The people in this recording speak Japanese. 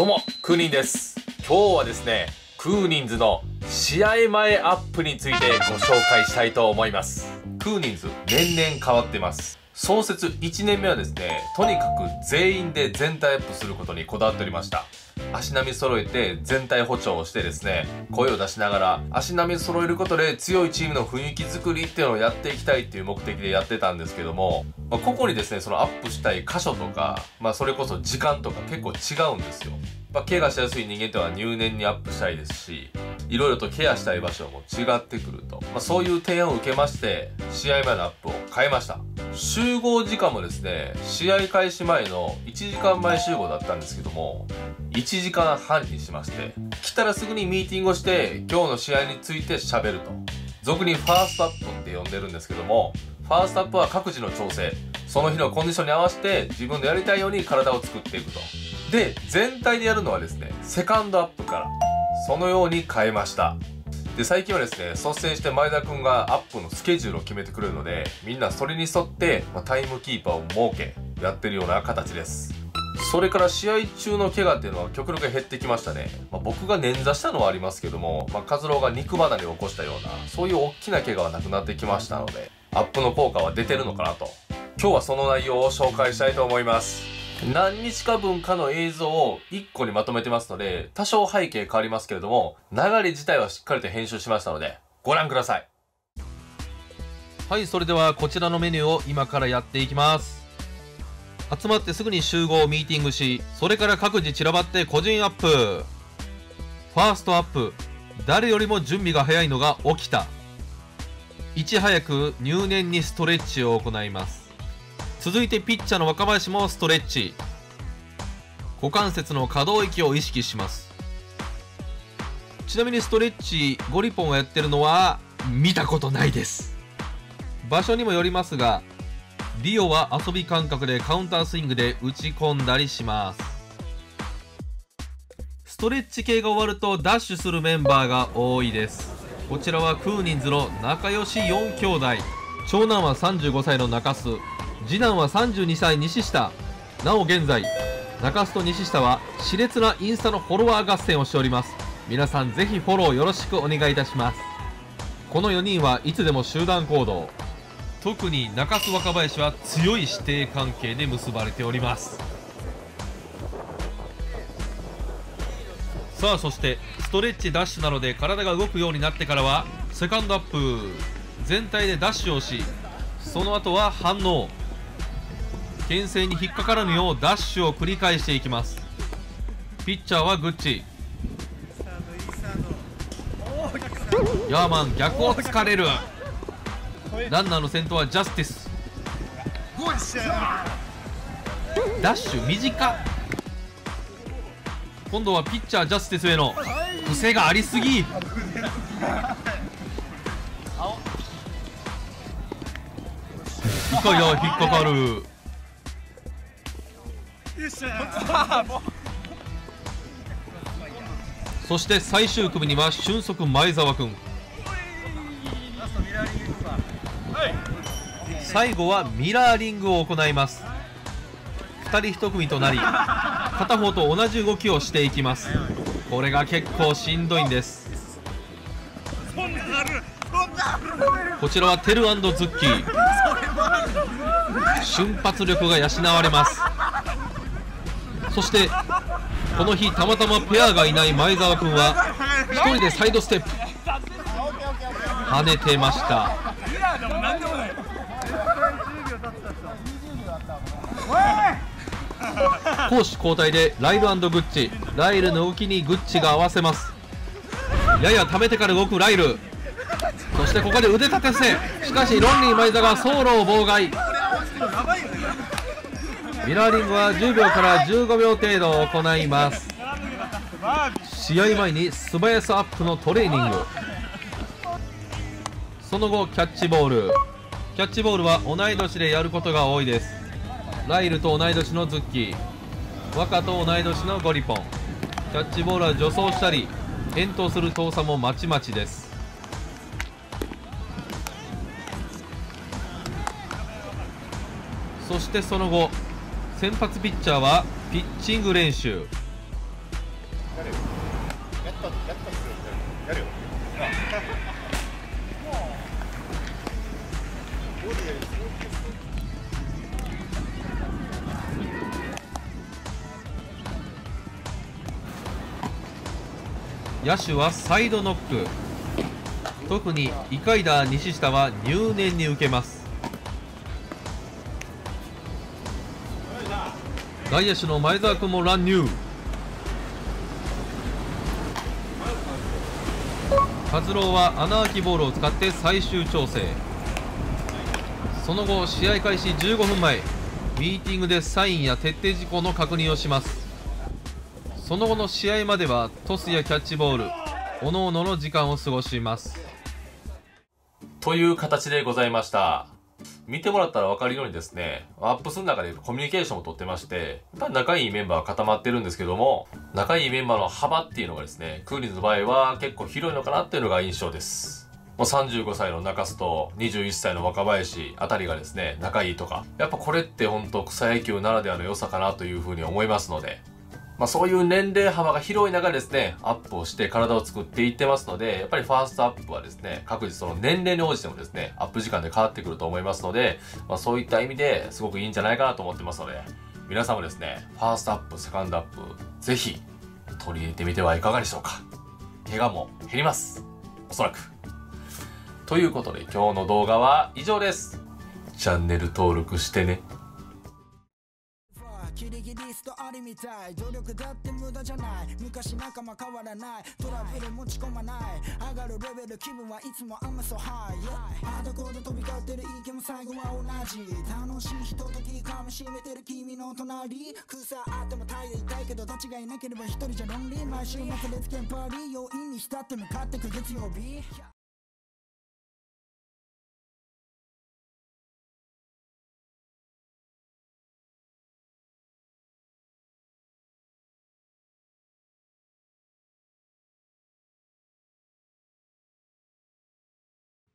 どうも、クーニンです。今日はですね、クーニンズの試合前アップについてご紹介したいと思います。クーニンズ、年々変わってます。創設1年目はですね、とにかく全員で全体アップすることにこだわっておりました。足並み揃えて全体補聴をしてですね、声を出しながら足並み揃えることで強いチームの雰囲気作りっていうのをやっていきたいっていう目的でやってたんですけども、まあ、個々にですね、そのアップしたい箇所とか、まあそれこそ時間とか結構違うんですよ。まあ、怪我しやすい人間とは入念にアップしたいですし、いろいろとケアしたい場所も違ってくると。まあ、そういう提案を受けまして、試合前のアップを変えました。集合時間もですね、試合開始前の1時間前集合だったんですけども、1時間半にしまして、来たらすぐにミーティングをして、今日の試合について喋ると。俗にファーストアップって呼んでるんですけども、ファーストアップは各自の調整。その日のコンディションに合わせて自分のやりたいように体を作っていくと。で、全体でやるのはですね、セカンドアップから、そのように変えました。で、最近はですね、率先して前田くんがアップのスケジュールを決めてくれるので、みんなそれに沿って、ま、タイムキーパーを設け、やってるような形です。それから試合中の怪我っていうのは極力減ってきましたね。まあ、僕が捻挫したのはありますけども、まあ、カズローが肉離れを起こしたような、そういう大きな怪我はなくなってきましたので、アップの効果は出てるのかなと。今日はその内容を紹介したいと思います。何日か分かの映像を1個にまとめてますので、多少背景変わりますけれども、流れ自体はしっかりと編集しましたので、ご覧ください。はい、それではこちらのメニューを今からやっていきます。集まってすぐに集合ミーティングし、それから各自散らばって個人アップ。ファーストアップ。誰よりも準備が早いのが起きた。いち早く入念にストレッチを行います。続いてピッチャーの若林もストレッチ。股関節の可動域を意識します。ちなみにストレッチゴリポンがやってるのは見たことないです。場所にもよりますがリオは遊び感覚でカウンタースイングで打ち込んだりしますストレッチ系が終わるとダッシュするメンバーが多いですこちらはクーニンズの仲良し4兄弟長男は35歳の中洲次男は32歳西下。なお現在中洲と西下は熾烈なインスタのフォロワー合戦をしております。皆さんぜひフォローよろしくお願いいたします。この4人はいつでも集団行動。特に中洲若林は強い師弟関係で結ばれております。さあそしてストレッチダッシュなどで体が動くようになってからはセカンドアップ。全体でダッシュをしその後は反応。牽制に引っかからぬようダッシュを繰り返していきます。ピッチャーはグッチ。ヤーマン逆を突かれる。ランナーの先頭はジャスティス。ダッシュ短今度はピッチャージャスティスへの癖がありすぎ。いかや引っかかる。そして最終組には俊足前澤君。最後はミラーリングを行います。2人1組となり片方と同じ動きをしていきます。これが結構しんどいんです。こちらはテルズッキー。瞬発力が養われます。そしてこの日たまたまペアがいない前澤君は1人でサイドステップ。跳ねてました。攻守交代でライルグッチ。ライルの動きにグッチが合わせます。やや溜めてから動くライル。そしてここで腕立て伏せ。しかしロンリー前田が走路を妨害。ミラーリングは10秒から15秒程度行います。試合前に素早さアップのトレーニング。その後キャッチボール。キャッチボールは同い年でやることが多いです。ライルと同い年のズッキー。若と同い年のゴリポン。キャッチボールは助走したり遠投する動作もまちまちです。そしてその後先発ピッチャーはピッチング練習。やるよ。やったやったっすよ。やるよ。なあボディやり野手はサイドノック。特にイカイダー西下は入念に受けます外野手の前澤君も乱入。カズローは穴あきボールを使って最終調整。その後試合開始15分前ミーティングでサインや徹底事項の確認をします。その後の試合まではトスやキャッチボールおのおのの時間を過ごします。という形でございました。見てもらったら分かるようにですね、アップする中でコミュニケーションをとってまして、やっぱり仲いいメンバーが固まってるんですけども、仲いいメンバーの幅っていうのがですね、クーリンズの場合は結構広いのかなっていうのが印象です。もう35歳の中洲と21歳の若林あたりがですね、仲いいとか、やっぱこれって本当草野球ならではの良さかなというふうに思いますので、まあそういう年齢幅が広い中でですね、アップをして体を作っていってますので、やっぱりファーストアップはですね、各自その年齢に応じてもですね、アップ時間で変わってくると思いますので、まあそういった意味ですごくいいんじゃないかなと思ってますので、皆さんもですね、ファーストアップ、セカンドアップ、ぜひ取り入れてみてはいかがでしょうか。怪我も減ります。おそらく。ということで今日の動画は以上です。チャンネル登録してね。キリギリストありみたい。努力だって無駄じゃない。昔仲間変わらない。トラブル持ち込まない。上がるレベル気分はいつもあんまそハイ。あどこで飛び交ってる意見も最後は同じ。楽しいひとときかみしめてる君の隣。草あっても太陽痛いけどどっちがいなければ一人じゃロンリー毎週末レツケンパーリー。要因に浸って向かってく月曜日。